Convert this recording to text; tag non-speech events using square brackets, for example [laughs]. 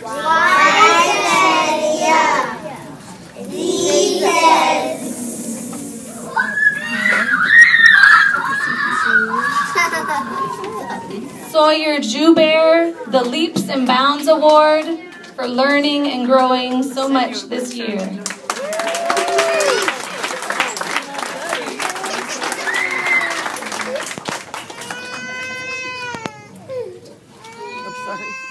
[laughs] Sawyer Joubert the Leaps and Bounds Award for learning and growing so much this year. I'm sorry.